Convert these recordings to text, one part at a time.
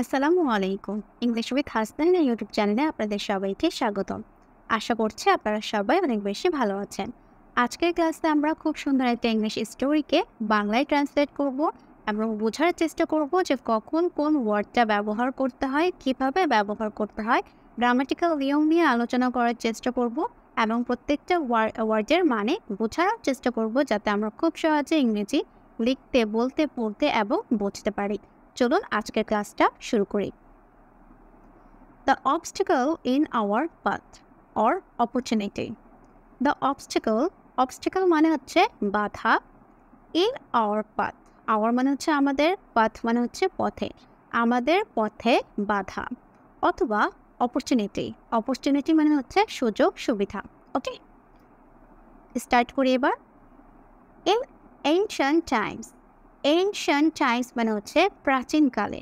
আসসালামু আলাইকুম। English with Hasnain YouTube চ্যানেলে আপনাদের সবাইকে স্বাগতম। আশা করছি আপনারা সবাই অনেক বেশি ভালো আছেন। আজকের ক্লাসে আমরা খুব সুন্দর একটা ইংলিশ স্টোরিকে বাংলায় ট্রান্সলেট করব এবং বোঝার চেষ্টা করব যে কখন কোন ওয়ার্ডটা ব্যবহার করতে হয়, কীভাবে ব্যবহার করতে হয়। গ্রামাটিক্যাল নিয়ম নিয়ে আলোচনা করার চেষ্টা করব এবং প্রত্যেকটা ওয়ার্ডের মানে বোঝার চেষ্টা করব যাতে আমরা খুব সহজে ইংরেজি লিখতে, বলতে, পড়তে এবং বুঝতে পারি। চলুন আজকের ক্লাসটা শুরু করি। The obstacle in our path or opportunity the obstacle obstacle মানে হচ্ছে বাধা। ইন আওয়ার পাথ আওয়ার মানে হচ্ছে আমাদের পাথ মানে হচ্ছে পথে। আমাদের পথে বাধা অথবা অপরচুনিটি অপরচুনিটি মানে হচ্ছে সুযোগ, সুবিধা। ওকে স্টার্ট করি এবার। In ancient times ancient times মানে হচ্ছে প্রাচীনকালে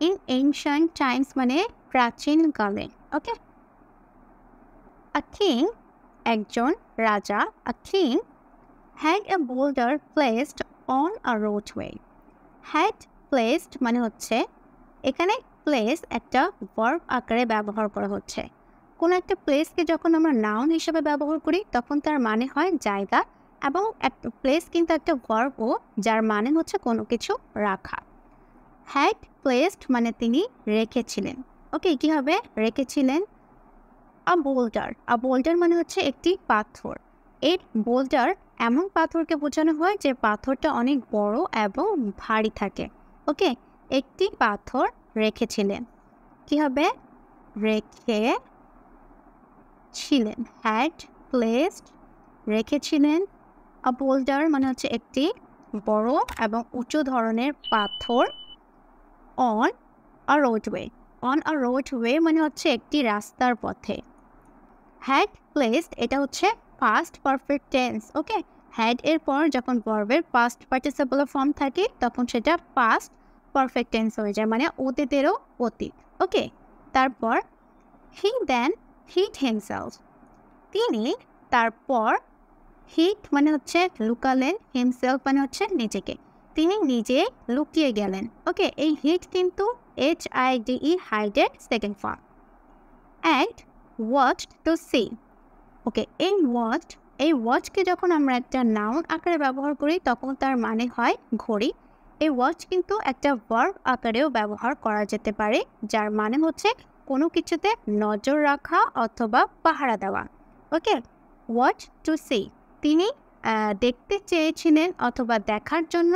ইন এনশিয়ান্ট টাইমস মানে প্রাচীনকালে ওকে আ কিং একজন রাজা a king had a boulder placed on a roadway had placed মানে হচ্ছে, এখানে প্লেস একটা ভার্ব আকারে ব্যবহার করা হচ্ছে। কোনো একটা প্লেসকে যখন আমরা নাউন হিসেবে ব্যবহার করি, তখন তার মানে হয় জায়গা এবং একটা প্লেস কিন্তু একটা ভার্বও যার মানে হচ্ছে কোনো কিছু রাখা। হ্যাড প্লেসড মানে তিনি রেখেছিলেন। ওকে কী হবে? রেখেছিলেন আ বোল্ডার আ বোল্ডার মানে হচ্ছে একটি পাথর। এই বোল্ডার এমন পাথরকে বোঝানো হয় যে পাথরটা অনেক বড় এবং ভারী থাকে। ওকে একটি পাথর রেখেছিলেন। কী হবে? রেখে ছিলেন হ্যাড প্লেসড রেখেছিলেন। আ বোল্ডার মানে হচ্ছে একটি বড় এবং উঁচু ধরনের পাথর on a roadway on a roadway মানে হচ্ছে একটি রাস্তার পথে। হ্যাড প্লেসড এটা হচ্ছে past perfect tense okay had এর পর যখন বর্বের পাস্ট পার্টিসিপল ফর্ম থাকে, তখন সেটা পাস্ট পারফেক্ট টেন্স হয়ে যায় মানে অতীতেরও অতীত ওকে তারপর হি দেন হিট হিমসেলফ তিনি তারপর হিট মানে হচ্ছে লুকালেন হিমসেলফ মানে হচ্ছে নিজেকে। তিনি নিজে লুকিয়ে গেলেন। ওকে, এই হিট কিন্তু H I E hided second form. And watch to see okay, এই ওয়াচ এই ওয়াচকে যখন আমরা একটা নাউন আকারে ব্যবহার করি, তখন তার মানে হয় ঘড়ি। এই ওয়াচ কিন্তু একটা ভার্ব আকারেও ব্যবহার করা যেতে পারে, যার মানে হচ্ছে কোনো কিছুতে নজর রাখা অথবা পাহারা দেওয়া। ওকে ওয়াচ টু সি তিনি দেখতে চেয়েছিলেন অথবা দেখার জন্য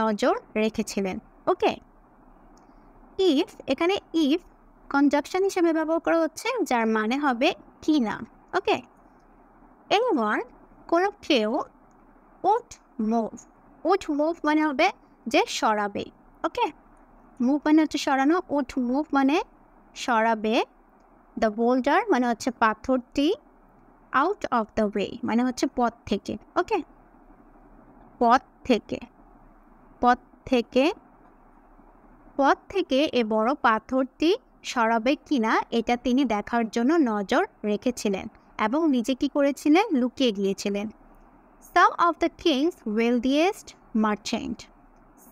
নজর রেখেছিলেন। ওকে? ইফ, এখানে ইফ কনজাকশন হিসেবে ব্যবহার করা হচ্ছে, যার মানে হবে কি না ওকে? এনিওয়ান, কোনো কেউ উঠ মুভ উঠ মুভ মানে হবে যে সরাবে। ওকে? মুভ মানে হচ্ছে সরানো উঠ মুভ মানে সরাবে। দ্য বোল্ডার মানে হচ্ছে পাথরটি আউট অফ দ্য ওয়ে মানে হচ্ছে পথ থেকে, ওকে? পথ থেকে পথ থেকে পথ থেকে এ বড় পাথরটি সরাবে কিনা, এটা তিনি দেখার জন্য নজর রেখেছিলেন এবং নিজে কি করেছিলেন? লুকিয়ে গিয়েছিলেন। Some of the king's wealthiest merchant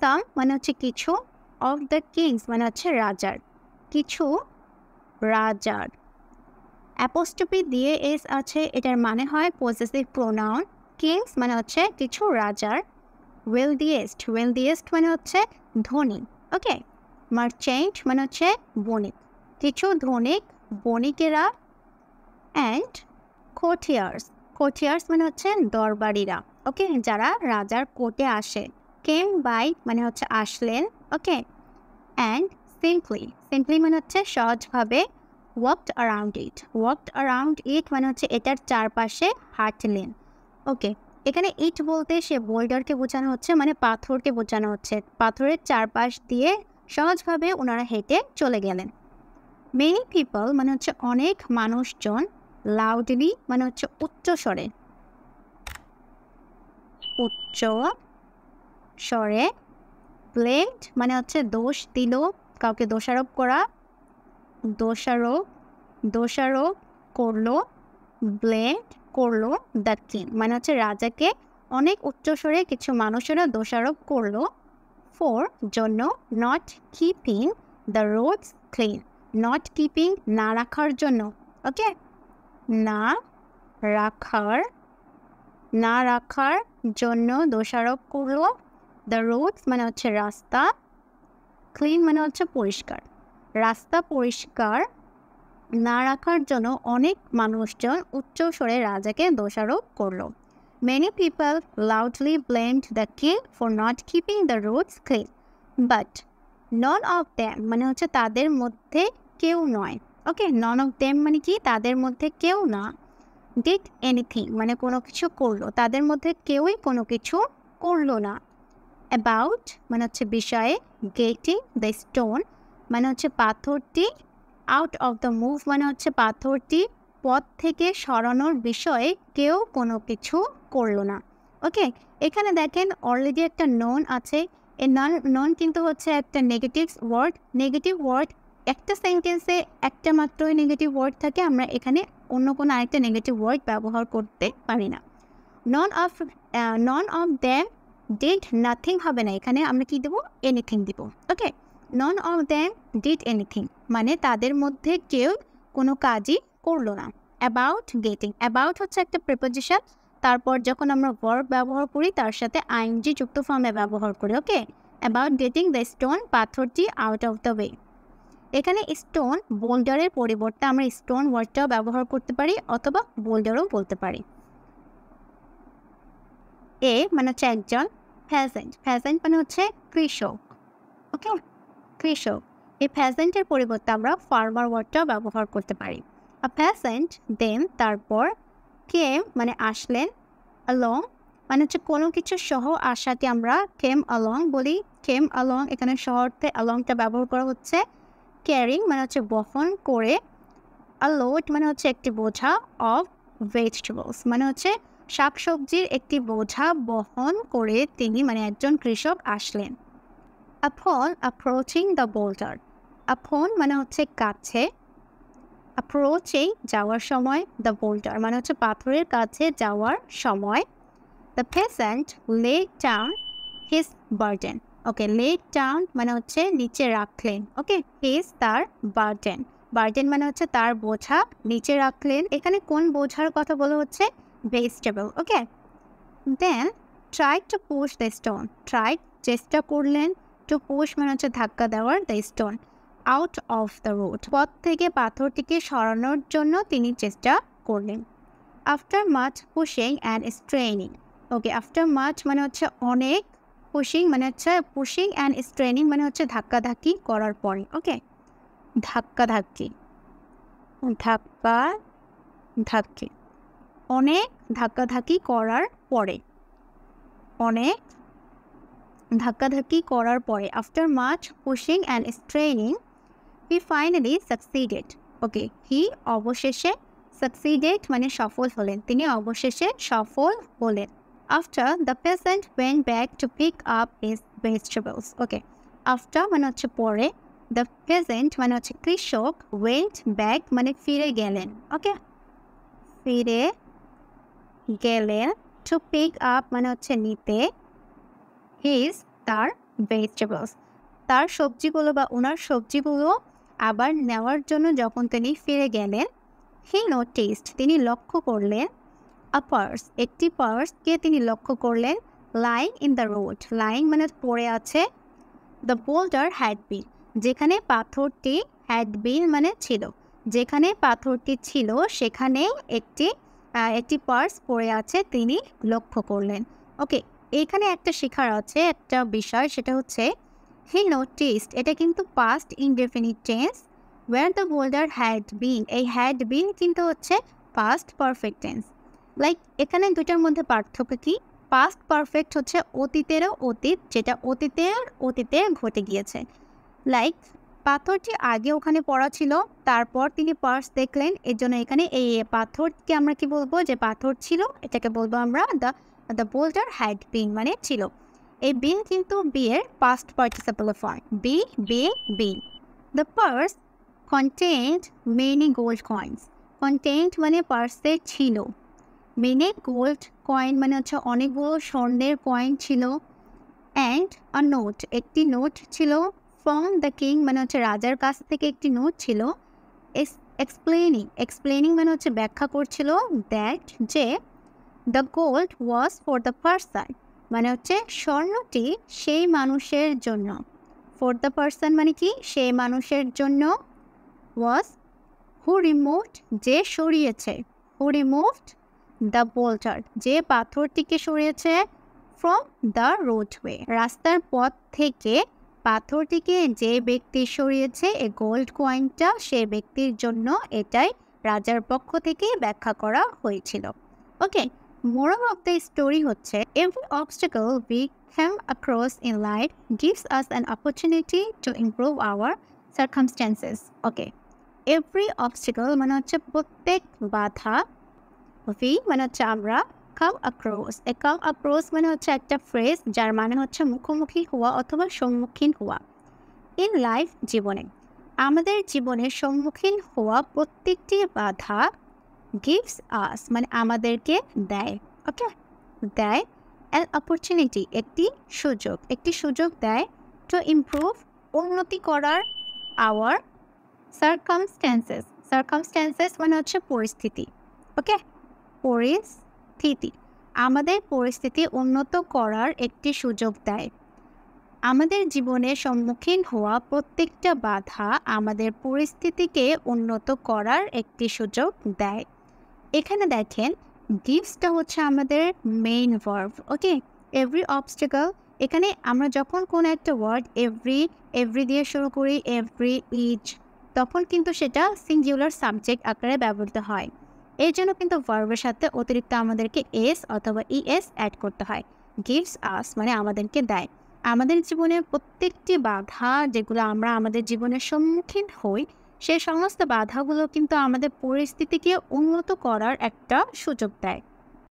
some মানে হচ্ছে কিছু অফ দ্য কিংস মানে হচ্ছে রাজার, কিছু রাজার। অ্যাপোস্টপি দিয়ে এস আছে, এটার মানে হয় পজেসিভ প্রোনাউন কিংস মানে হচ্ছে কিছু রাজার ওয়েলদিয়েস্ট ওয়েলদিয়েস্ট মানে হচ্ছে ধনী ওকে মার্চেন্ট মানে হচ্ছে বণিক, কিছু ধনিক, বণিকেরা অ্যান্ড কোটিয়ার্স কোটিয়ার্স মানে হচ্ছে দরবারিরা ওকে যারা রাজার কোর্টে আসে কেম বাই মানে হচ্ছে আসলেন ওকে অ্যান্ড সিম্পলি সিম্পলি মানে হচ্ছে সহজভাবে walked around it walked around it মানে হচ্ছে এটার চারপাশে হাঁটলেন ওকে এখানে ইট বলতে সে বোল্ডারকে বোঝানো হচ্ছে মানে পাথরকে বোঝানো হচ্ছে। পাথরের চারপাশ দিয়ে সহজভাবে ওনারা হেঁটে চলে গেলেন। মেনি পিপল মানে হচ্ছে অনেক মানুষজন লাউডলি মানে হচ্ছে উচ্চ স্বরে উচ্চ স্বরে ব্লেড মানে হচ্ছে দোষ দিল, কাউকে দোষারোপ করা দোষারোপ দোষারোপ করল ব্লেড করল দ্য কিং মানে হচ্ছে রাজাকে অনেক উচ্চস্বরে কিছু মানুষেরা দোষারোপ করল। ফোর, জন্য not keeping the roads clean not keeping না রাখার জন্য ওকে না রাখার না রাখার জন্য দোষারোপ করল। দ্য রোডস মানে হচ্ছে রাস্তা। ক্লিন মানে হচ্ছে পরিষ্কার। রাস্তা পরিষ্কার না রাখার জন্য অনেক মানুষজন উচ্চ স্বরে রাজাকে দোষারোপ করল। Many people loudly blamed the king for not keeping the roads clean but none of them মানে হচ্ছে তাদের মধ্যে কেউ নয়। ওকে নন অফ দ্যাম মানে কি? তাদের মধ্যে কেউ না ডিড এনিথিং মানে কোনো কিছু করল। তাদের মধ্যে কেউই কোনো কিছু করল না। অ্যাবাউট মানে হচ্ছে বিষয়ে গেটিং দ্য স্টোন মানে হচ্ছে পাথরটি আউট অফ দ্য মুভ মানে হচ্ছে পাথরটি, পথ থেকে সরানোর বিষয়ে কেউ কোনো কিছু করল না। ওকে এখানে দেখেন অলরেডি একটা নন আছে। এ নন নন কিন্তু হচ্ছে একটা নেগেটিভ ওয়ার্ড নেগেটিভ ওয়ার্ড একটা সেন্টেন্সে একটা মাত্রই নেগেটিভ ওয়ার্ড থাকে। আমরা এখানে অন্য কোনো আরেকটা নেগেটিভ ওয়ার্ড ব্যবহার করতে পারি না। None of none of them did nothing হবে না। এখানে আমরা কি দেবো? এনিথিং দিব। Okay none of them did anything মানে তাদের মধ্যে কেউ কোনো কাজই করল না। অ্যাবাউট গেটিং অ্যাবাউট হচ্ছে একটা প্রিপোজিশন তারপর যখন আমরা ভার্ব ব্যবহার করি, তার সাথে আইনজি যুক্ত ফর্মে ব্যবহার করি okay about getting the stone পাথরটি আউট অফ দ্য ওয়ে এখানে স্টোন বোল্ডারের পরিবর্তে আমরা স্টোন ওয়ার্ডটাও ব্যবহার করতে পারি, অথবা বোল্ডারও বলতে পারি। এ মানে হচ্ছে একজন ফ্যাজেন্ট ফ্যাজেন্ট মানে হচ্ছে কৃষক ওকে কৃষক। এই ফ্যাজেন্টের পরিবর্তে আমরা ফার্মার ওয়ার্ডটা ব্যবহার করতে পারি। আ ফ্যাসেন্ট দেন তারপর কেম মানে আসলেন অ্যালং মানে হচ্ছে কোনো কিছু সহ আসাতে আমরা কেম অ্যালং বলি। কেম অ্যালং এখানে শহরতে অ্যালংটা ব্যবহার করা হচ্ছে। ক্যারিং মানে হচ্ছে বহন করে। আ লোড মানে হচ্ছে একটি বোঝা অফ ভেজিটেবলস মানে হচ্ছে শাকসবজির একটি বোঝা বহন করে তিনি মানে একজন কৃষক আসলেন। আপন অ্যাপ্রোচিং দ্য বোল্ডার আপন মানে হচ্ছে কাছে। অ্যাপ্রোচিং যাওয়ার সময় দ্য বোল্ডার মানে হচ্ছে পাথরের কাছে যাওয়ার সময়। The patient lay down his burden okay lay down মানে হচ্ছে নিচে রাখলেন। ওকে হিস তার বার্ডেন বার্ডেন মানে হচ্ছে তার বোঝা নিচে রাখলেন। এখানে কোন বোঝার কথা বলা হচ্ছে? Vegetable okay then try to push the stone try চেষ্টা করলেন। টু পুশ মানে হচ্ছে ধাক্কা দেওয়ার the stone out of the road পথ থেকে পাথরটিকে সরানোর জন্য তিনি চেষ্টা করলেন। After much pushing and straining okay after much মানে হচ্ছে অনেক পুশিং মানে হচ্ছে পুশিং অ্যান্ড স্ট্রেনিং মানে হচ্ছে ধাক্কাধাক্কি করার পরে ওকে ধাক্কাধাক্কি ধাক্কা ধাক্কি অনেক ধাক্কাধাক্কি করার পরে, অনেক ধাক্কাধাক্কি করার পরে after much pushing and straining he finally succeeded okay he অবশেষে সাকসিডেড মানে সফল হলেন। তিনি অবশেষে সফল হলেন। After the patient went back to pick up his vegetables okay after মানে হচ্ছে পরে দ্য পেশেন্ট মানে হচ্ছে কৃষক ওয়েন্ট ব্যাক মানে ফিরে গেলেন। ওকে ফিরে গেলেন টু পিক আপ মানে হচ্ছে নিতে। হিজ তার ভেজিটেবলস তার সবজিগুলো বা ওনার সবজিগুলো আবার নেওয়ার জন্য যখন তিনি ফিরে গেলেন হি নোটিসড তিনি লক্ষ্য করলেন আ পার্স একটি পার্সকে তিনি লক্ষ্য করলেন lying in the road lying মানে পড়ে আছে দ্য বোল্ডার হ্যাড বিন যেখানে পাথরটি হ্যাড বিন মানে ছিল, যেখানে পাথরটি ছিল সেখানে একটি একটি পার্স পড়ে আছে, তিনি লক্ষ্য করলেন। ওকে এখানে একটা শেখার আছে, একটা বিষয়, সেটা হচ্ছে, হি নোটিসড এটা কিন্তু past indefinite tense where the boulder had been এই হ্যাড বিন কিন্তু হচ্ছে পাস্ট পারফেক্ট টেন্স লাইক এখানে দুটার মধ্যে পার্থক্য কি? পাস্ট পারফেক্ট হচ্ছে অতীতেরও অতীত, যেটা অতীতের অতীতে ঘটে গিয়েছে। লাইক পাথরটি আগে ওখানে পড়া ছিল, তারপর তিনি পার্স দেখলেন, এর জন্য এখানে এই পাথরকে আমরা কি বলব? যে পাথর ছিল, এটাকে বলব আমরা the the boulder had been মানে ছিল। এই বিন কিন্তু বিয়ের past participle form B B been the purse contained many gold coins contained মানে পার্সে ছিল। মেনি গোল্ড কয়েন মানে হচ্ছে অনেকগুলো স্বর্ণের কয়েন ছিল। অ্যান্ড আ নোট একটি নোট ছিল। ফ্রম দ্য কিং মানে হচ্ছে রাজার কাছ থেকে একটি নোট ছিল। এক্সপ্লেনিং এক্সপ্লেনিং মানে হচ্ছে ব্যাখ্যা করছিল। দ্যাট যে the gold was for the person মানে হচ্ছে স্বর্ণটি সেই মানুষের জন্য। ফর দ্য পার্সন মানে কি? সেই মানুষের জন্য ওয়াজ হু রিমুভড যে সরিয়েছে। হু রিমুভড দ্য বোল্টার যে পাথরটিকে সরিয়েছে ফ্রম দ্য রোডওয়ে রাস্তার পথ থেকে পাথরটিকে যে ব্যক্তি সরিয়েছে এ গোল্ড কয়েনটা সে ব্যক্তির জন্য এটাই রাজার পক্ষ থেকে ব্যাখ্যা করা হয়েছিল। Okay moral of the story হচ্ছে every obstacle we come across in life gives us an opportunity to improve our circumstances okay every obstacle মানে হচ্ছে প্রত্যেক বাধা উই মানে হচ্ছে আমরা কাম অ্যাক্রস এ কাম অ্যাক্রস মানে হচ্ছে একটা ফ্রেজ যার মানে হচ্ছে মুখোমুখি হওয়া অথবা সম্মুখীন হওয়া। ইন লাইফ জীবনে, আমাদের জীবনের সম্মুখীন হওয়া প্রত্যেকটি বাধা গিভস আস মানে আমাদেরকে দেয় ওকে দেয় অ্যান অপরচুনিটি একটি সুযোগ। একটি সুযোগ দেয় টু ইমপ্রুভ উন্নতি করার আওয়ার সার্কামস্ট্যান্সেস সার্কামস্ট্যান্সেস মানে হচ্ছে পরিস্থিতি ওকে পরিস্থিতি। আমাদের পরিস্থিতি উন্নত করার একটি সুযোগ দেয়। আমাদের জীবনে সম্মুখীন হওয়া প্রত্যেকটা বাধা আমাদের পরিস্থিতিকে উন্নত করার একটি সুযোগ দেয়। এখানে দেখেন গিফটসটা হচ্ছে আমাদের main verb okay every obstacle এখানে আমরা যখন কোনো একটা ওয়ার্ড এভরি এভরি দিয়ে শুরু করি এভরি ইচ তখন কিন্তু সেটা সিঙ্গুলার সাবজেক্ট আকারে ব্যবহৃত হয়। এর জন্য কিন্তু ভার্বের সাথে অতিরিক্ত আমাদেরকে এস অথবা ইএস অ্যাড করতে হয়। গিভস আস মানে আমাদেরকে দেয়। আমাদের জীবনের প্রত্যেকটি বাধা যেগুলো আমরা আমাদের জীবনের সম্মুখীন হই সেই সমস্ত বাধাগুলো কিন্তু আমাদের পরিস্থিতিকে উন্নত করার একটা সুযোগ দেয়।